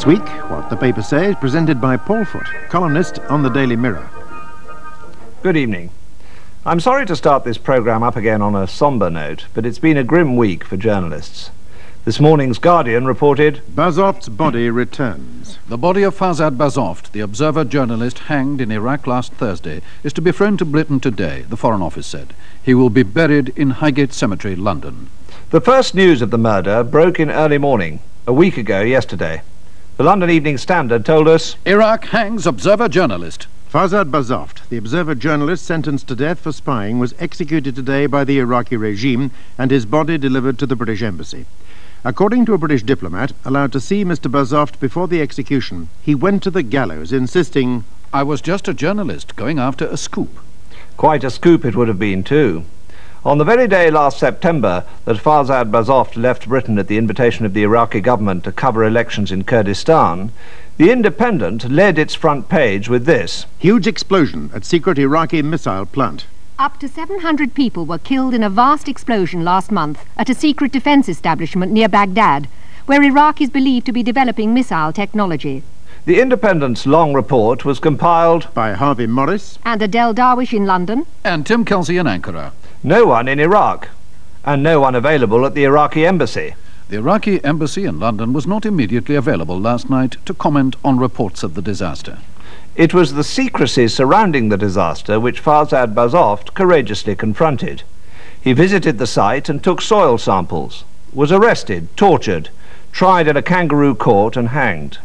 This week, what the paper says, presented by Paul Foot, columnist on the Daily Mirror. Good evening. I'm sorry to start this programme up again on a sombre note, but it's been a grim week for journalists. This morning's Guardian reported Bazoft's body returns. The body of Farzad Bazoft, the Observer journalist hanged in Iraq last Thursday, is to be flown to Britain today, the Foreign Office said. He will be buried in Highgate Cemetery, London. The first news of the murder broke in early morning, a week ago yesterday. The London Evening Standard told us Iraq hangs Observer journalist. Farzad Bazoft, the Observer journalist sentenced to death for spying, was executed today by the Iraqi regime and his body delivered to the British Embassy. According to a British diplomat allowed to see Mr. Bazoft before the execution, he went to the gallows, insisting, I was just a journalist going after a scoop. Quite a scoop it would have been, too. On the very day last September that Farzad Bazoft left Britain at the invitation of the Iraqi government to cover elections in Kurdistan, The Independent led its front page with this. Huge explosion at secret Iraqi missile plant. Up to 700 people were killed in a vast explosion last month at a secret defense establishment near Baghdad, where Iraq is believed to be developing missile technology. The Independent's long report was compiled by Harvey Morris and Adele Darwish in London and Tim Kelsey in Ankara. No one in Iraq, and no one available at the Iraqi embassy. The Iraqi embassy in London was not immediately available last night to comment on reports of the disaster. It was the secrecy surrounding the disaster which Farzad Bazoft courageously confronted. He visited the site and took soil samples, was arrested, tortured, tried in a kangaroo court and hanged.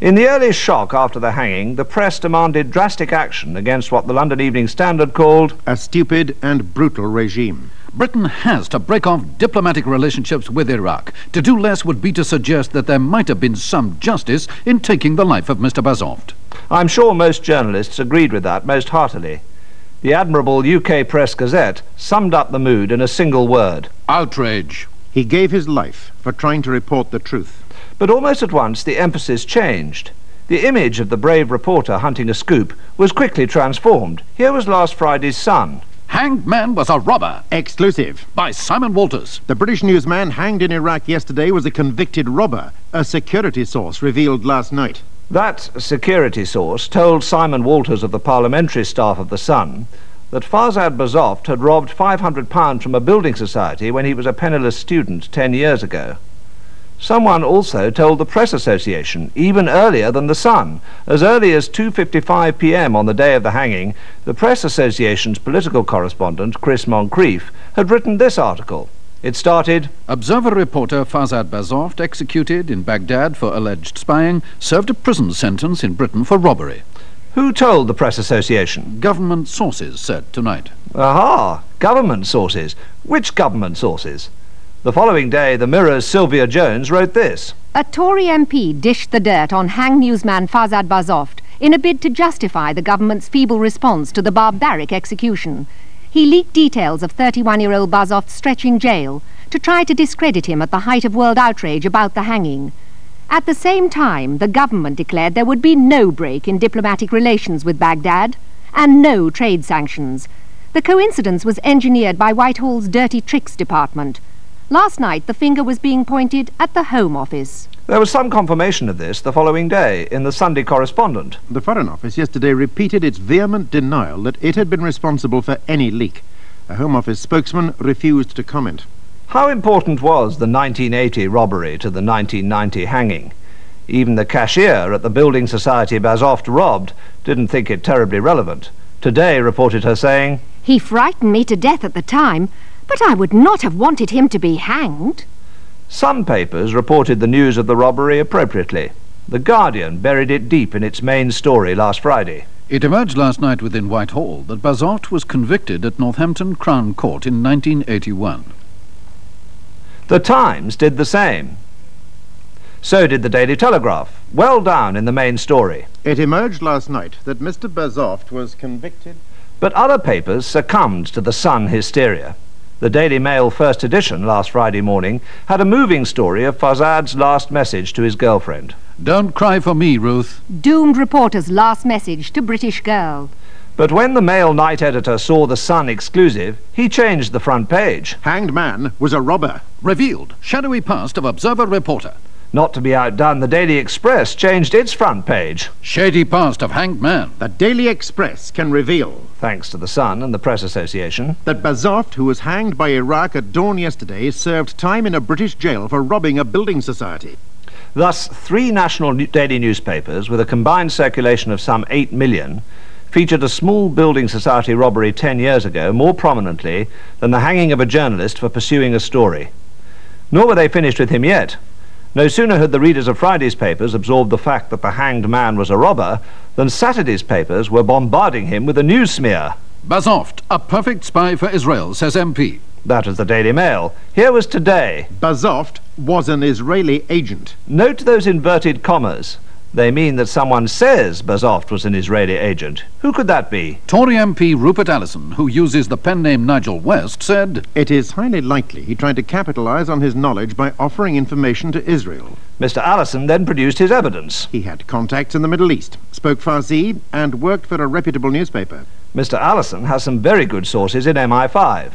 In the early shock after the hanging, the press demanded drastic action against what the London Evening Standard called a stupid and brutal regime. Britain has to break off diplomatic relationships with Iraq. To do less would be to suggest that there might have been some justice in taking the life of Mr. Bazoft. I'm sure most journalists agreed with that most heartily. The admirable UK Press Gazette summed up the mood in a single word. Outrage. He gave his life for trying to report the truth. But almost at once the emphasis changed. The image of the brave reporter hunting a scoop was quickly transformed. Here was last Friday's Sun. Hanged Man was a robber. Exclusive. By Simon Walters. The British newsman hanged in Iraq yesterday was a convicted robber, a security source revealed last night. That security source told Simon Walters of the parliamentary staff of The Sun that Farzad Bazoft had robbed £500 from a building society when he was a penniless student ten years ago. Someone also told the Press Association, even earlier than The Sun. As early as 2.55 p.m. on the day of the hanging, the Press Association's political correspondent, Chris Moncrieff, had written this article. It started, Observer reporter Farzad Bazoft, executed in Baghdad for alleged spying, served a prison sentence in Britain for robbery. Who told the Press Association? Government sources said tonight. Aha! Government sources. Which government sources? The following day, the Mirror's Sylvia Jones wrote this. A Tory MP dished the dirt on hang newsman Farzad Bazoft in a bid to justify the government's feeble response to the barbaric execution. He leaked details of 31-year-old Bazoft's stretching jail to try to discredit him at the height of world outrage about the hanging. At the same time, the government declared there would be no break in diplomatic relations with Baghdad and no trade sanctions. The coincidence was engineered by Whitehall's Dirty Tricks Department, Last night, the finger was being pointed at the Home Office. There was some confirmation of this the following day in the Sunday Correspondent. The Foreign Office yesterday repeated its vehement denial that it had been responsible for any leak. A Home Office spokesman refused to comment. How important was the 1980 robbery to the 1990 hanging? Even the cashier at the building society Bazoft robbed didn't think it terribly relevant. Today reported her saying, He frightened me to death at the time, but I would not have wanted him to be hanged. Some papers reported the news of the robbery appropriately. The Guardian buried it deep in its main story last Friday. It emerged last night within Whitehall that Bazoft was convicted at Northampton Crown Court in 1981. The Times did the same. So did the Daily Telegraph, well down in the main story. It emerged last night that Mr. Bazoft was convicted. But other papers succumbed to the Sun hysteria. The Daily Mail first edition last Friday morning had a moving story of Farzad's last message to his girlfriend. Don't cry for me, Ruth. Doomed reporter's last message to British girl. But when the Mail night editor saw the Sun exclusive, he changed the front page. Hanged man was a robber. Revealed shadowy past of Observer reporter. Not to be outdone, the Daily Express changed its front page. Shady past of hanged man. The Daily Express can reveal Thanks to the Sun and the Press Association. that Bazoft, who was hanged by Iraq at dawn yesterday, served time in a British jail for robbing a building society. Thus, three national daily newspapers, with a combined circulation of some 8 million, featured a small building society robbery 10 years ago more prominently than the hanging of a journalist for pursuing a story. Nor were they finished with him yet. No sooner had the readers of Friday's papers absorbed the fact that the hanged man was a robber than Saturday's papers were bombarding him with a news smear. Bazoft, a perfect spy for Israel, says MP. That was the Daily Mail. Here was today. Bazoft was an Israeli agent. Note those inverted commas. They mean that someone says Bazoft was an Israeli agent. Who could that be? Tory MP Rupert Allason, who uses the pen name Nigel West, said, It is highly likely he tried to capitalize on his knowledge by offering information to Israel. Mr. Allason then produced his evidence. He had contacts in the Middle East, spoke Farsi, and worked for a reputable newspaper. Mr. Allason has some very good sources in MI5.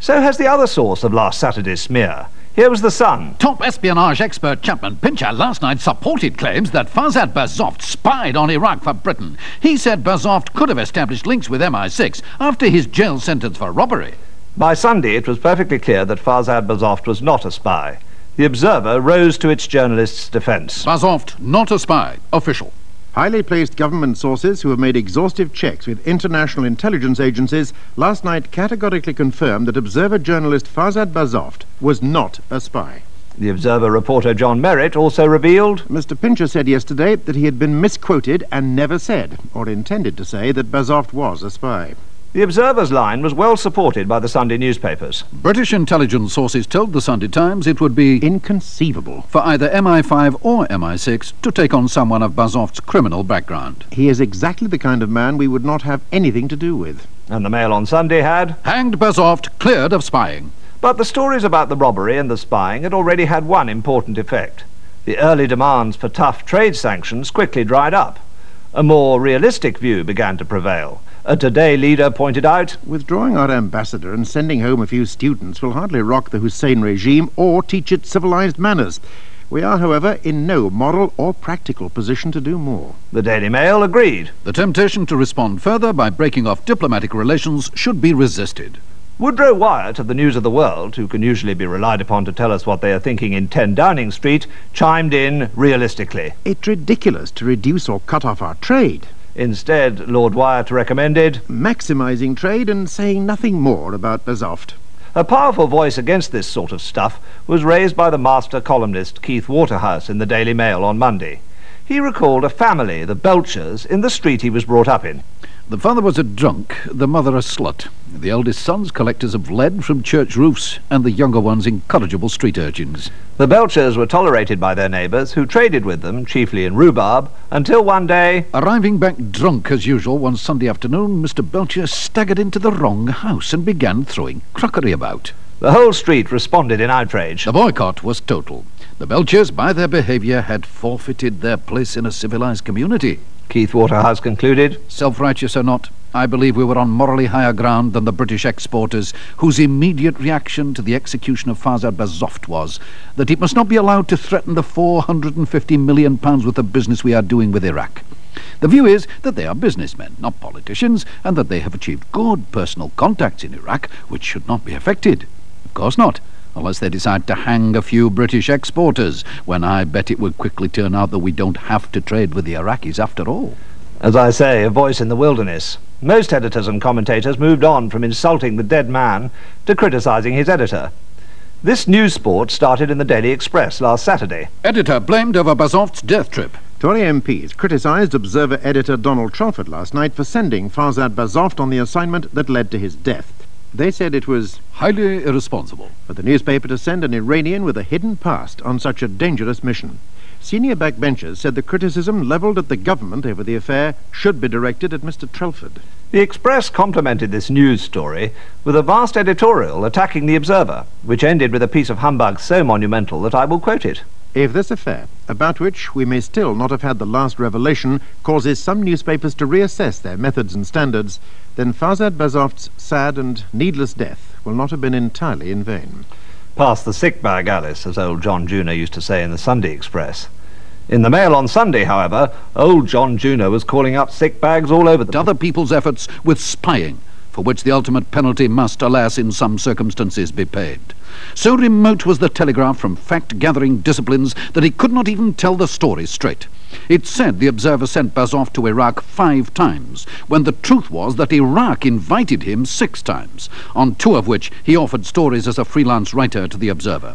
So has the other source of last Saturday's smear. Here was the Sun. Top espionage expert Chapman Pincher last night supported claims that Farzad Bazoft spied on Iraq for Britain. He said Bazoft could have established links with MI6 after his jail sentence for robbery. By Sunday, it was perfectly clear that Farzad Bazoft was not a spy. The Observer rose to its journalist's defense. Bazoft, not a spy, official. Highly placed government sources who have made exhaustive checks with international intelligence agencies last night categorically confirmed that observer journalist Farzad Bazoft was not a spy. The Observer reporter John Merritt also revealed Mr. Pincher said yesterday that he had been misquoted and never said, or intended to say, that Bazoft was a spy. The Observer's line was well supported by the Sunday newspapers. British intelligence sources told the Sunday Times it would be Inconceivable. for either MI5 or MI6 to take on someone of Bazoft's criminal background. He is exactly the kind of man we would not have anything to do with. And the Mail on Sunday had. Hanged Bazoft cleared of spying. But the stories about the robbery and the spying had already had one important effect. The early demands for tough trade sanctions quickly dried up. A more realistic view began to prevail. A Today leader pointed out Withdrawing our ambassador and sending home a few students will hardly rock the Hussein regime or teach it civilized manners. We are, however, in no moral or practical position to do more. the Daily Mail agreed. The temptation to respond further by breaking off diplomatic relations should be resisted. Woodrow Wyatt of the News of the World, who can usually be relied upon to tell us what they are thinking in 10 Downing Street, chimed in realistically. It's ridiculous to reduce or cut off our trade. Instead, Lord Wyatt recommended Maximizing trade and saying nothing more about Bazoft. a powerful voice against this sort of stuff was raised by the master columnist Keith Waterhouse in the Daily Mail on Monday. He recalled a family, the Belchers, in the street he was brought up in. The father was a drunk, the mother a slut. The eldest sons collectors of lead from church roofs, and the younger ones incorrigible street urchins. The Belchers were tolerated by their neighbours, who traded with them, chiefly in rhubarb, until one day Arriving back drunk as usual one Sunday afternoon, Mr. Belcher staggered into the wrong house and began throwing crockery about. the whole street responded in outrage. The boycott was total. The Belchers, by their behaviour, had forfeited their place in a civilized community. Keith Waterhouse concluded. Self-righteous or not, I believe we were on morally higher ground than the British exporters, whose immediate reaction to the execution of Farzad Bazoft was that it must not be allowed to threaten the 450 million pounds worth of business we are doing with Iraq. The view is that they are businessmen, not politicians, and that they have achieved good personal contacts in Iraq, which should not be affected. Of course not, unless they decide to hang a few British exporters, when I bet it would quickly turn out that we don't have to trade with the Iraqis after all. As I say, a voice in the wilderness. Most editors and commentators moved on from insulting the dead man to criticising his editor. This news sport started in the Daily Express last Saturday. Editor blamed over Bazoft's death trip. Tory MPs criticised Observer editor Donald Trelford last night for sending Farzad Bazoft on the assignment that led to his death. They said it was Highly irresponsible. for the newspaper to send an Iranian with a hidden past on such a dangerous mission. Senior backbenchers said the criticism levelled at the government over the affair should be directed at Mr. Trelford. The Express complimented this news story with a vast editorial attacking the Observer, which ended with a piece of humbug so monumental that I will quote it. If this affair, about which we may still not have had the last revelation, causes some newspapers to reassess their methods and standards, then Farzad Bazoft's sad and needless death will not have been entirely in vain. Pass the sick bag, Alice, as old John Junor used to say in the Sunday Express. In the Mail on Sunday, however, old John Junor was calling up sick bags all over the other people's efforts with spying, for which the ultimate penalty must, alas, in some circumstances be paid. So remote was the Telegraph from fact-gathering disciplines that he could not even tell the story straight. It said the Observer sent Bazoft to Iraq five times, when the truth was that Iraq invited him six times, on two of which he offered stories as a freelance writer to the Observer.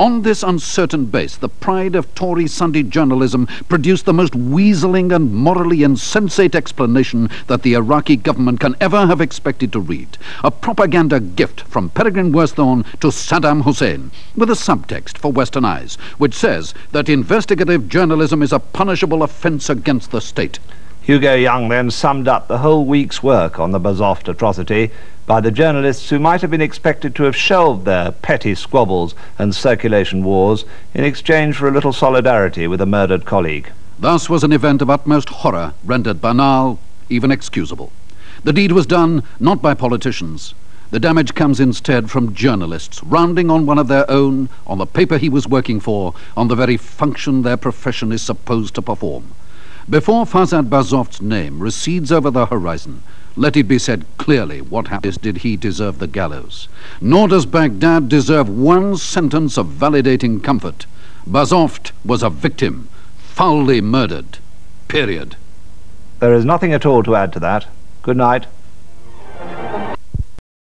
On this uncertain base, the pride of Tory Sunday journalism produced the most weaseling and morally insensate explanation that the Iraqi government can ever have expected to read. A propaganda gift from Peregrine Worsthorne to Saddam Hussein, with a subtext for Western eyes, which says that investigative journalism is a punishable offence against the state. Hugo Young then summed up the whole week's work on the Bazoft atrocity by the journalists who might have been expected to have shelved their petty squabbles and circulation wars in exchange for a little solidarity with a murdered colleague. Thus was an event of utmost horror rendered banal, even excusable. The deed was done not by politicians. The damage comes instead from journalists, rounding on one of their own, on the paper he was working for, on the very function their profession is supposed to perform. Before Farzad Bazoft's name recedes over the horizon, let it be said clearly what happens did he deserve the gallows. Nor does Baghdad deserve one sentence of validating comfort. Bazoft was a victim, foully murdered. Period. There is nothing at all to add to that. Good night.